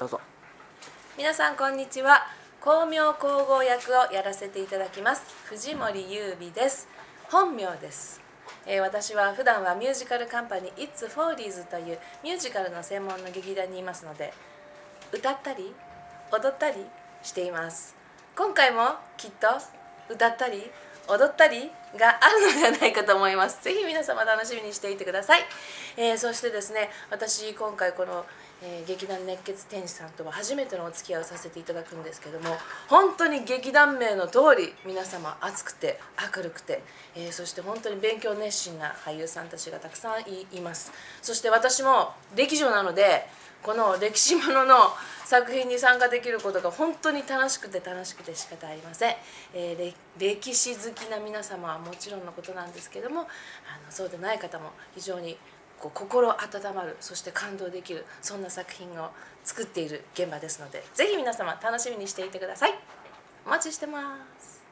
どうぞ。皆さんこんにちは。光明皇后役をやらせていただきます。藤森優美です。本名です、えー私は普段はミュージカルカンパニー It's Follies というミュージカルの専門の劇団にいますので歌ったり踊ったりしています。今回もきっと歌ったり踊ったりがあるのではないかと思います。ぜひ皆様楽しみにしていてください、えーそしてですね私今回この、えー劇団熱血天使さんとは初めてのお付き合いをさせていただくんですけども本当に劇団名の通り皆様熱くて明るくて、えーそして本当に勉強熱心な俳優さんたちがたくさんいいます。そして私も歴女なのでこの歴史ものの作品に参加できることが本当に楽しくて楽しくて仕方ありません、えー歴史好きな皆様はもちろんのことなんですけどもあのそうでない方も非常にこう心温まるそして感動できるそんな作品を作っている現場ですのでぜひ皆様楽しみにしていてください。お待ちしてます。